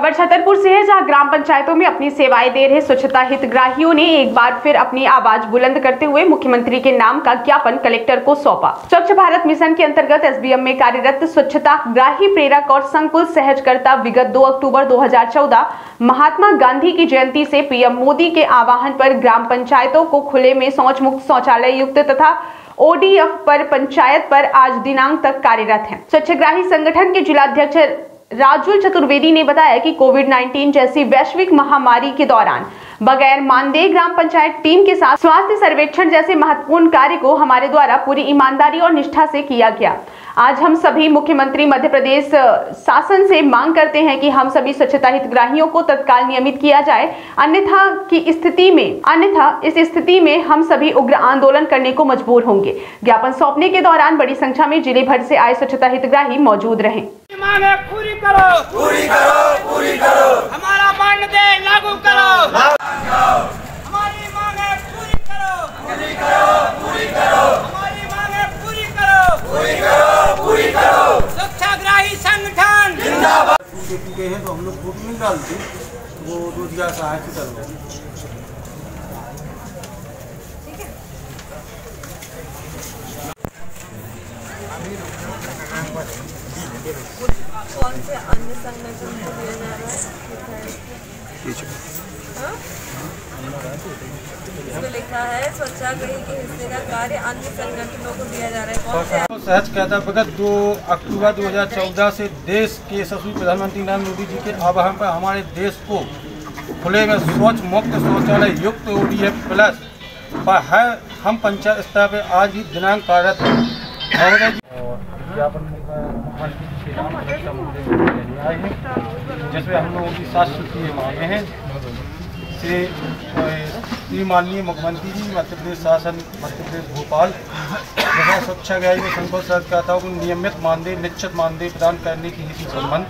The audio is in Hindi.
खबर, छतरपुर से है जहाँ ग्राम पंचायतों में अपनी सेवाएँ दे रहे स्वच्छता हितग्राहियों ने एक बार फिर अपनी आवाज़ बुलंद करते हुए मुख्यमंत्री के नाम का ज्ञापन कलेक्टर को सौंपा स्वच्छ भारत मिशन के अंतर्गत एसबीएम में कार्यरत स्वच्छता ग्राही प्रेरक और संकुल सहजकर्ता विगत 2 अक्टूबर 2014 महात्मा गांधी की जयंती से पीएम मोदी के आह्वान पर ग्राम पंचायतों को खुले में शौच मुक्त शौचालय युक्त तथा ओडीएफ पर पंचायत पर आज दिनांक तक कार्यरत हैं। स्वच्छग्राही संगठन के जिलाध्यक्ष राजुल चतुर्वेदी ने बताया कि कोविड 19 जैसी वैश्विक महामारी के दौरान, बगैर मानदेय ग्राम पंचायत टीम के साथ स्वास्थ्य सर्वेक्षण जैसे महत्वपूर्ण कार्य को हमारे द्वारा पूरी ईमानदारी और निष्ठा से किया गया। आज हम सभी मुख्यमंत्री मध्य प्रदेश शासन से मांग करते हैं कि हम सभी स्वच्छता हितग्राहियों को तत्काल नियमित किया जाए। अन्यथा की स्थिति में, अन्यथा इस स्थिति में हम सभी उग्र आंदोलन करने को मजबूर होंगे। ज्ञापन सौंपने के दौरान बड़ी संख्या में ज़िले भर से आए स्वच्छता हितग्राही मौजूद रहे। मांगे पूरी करो। पूरी करो पूरी करो। हमारा मानदेय लागू करो। हमारी मांगे पूरी करो। पूरी करो पूरी करो। हमारी मांगे पूरी करो। पूरी करो पूरी करो। स्वच्छाग्राही संगठन। जिंदाबाद। गए हैं तो हम लोग वोट नहीं डालते वो रोज़गार सहायता कर रहे हैं। कौन से अन्य संगठन को दिया जा रहा है हाँ? इसमें लिखा है स्वच्छाग्रही के हिस्से का कार्य अन्य संगठनों को दिया जा रहा है कौन से तो सहज कहता विगत दो अक्टूबर 2014 से देश के यशस्वी प्रधानमंत्री नरेंद्र मोदी जी के आह्वान पर हमारे देश को खुले में स्वच्छ मुक्त शौचालय युक्त ओडीएफ प्लस पर है हम पंचायत स्तर पर आज ही दिनांक कार्यरत हैं और विज्ञापन सुरक्षा जिसमें हम लोगों की सात सूत्रीय मांगे हैं। से श्री माननीय मुख्यमंत्री जी, मध्य प्रदेश शासन, मध्य प्रदेश भोपाल जहाँ गाय में संकुल सहजकर्ताओं को नियमित मानदेय, निश्चित मानदेय प्रदान करने की नीति संबंध।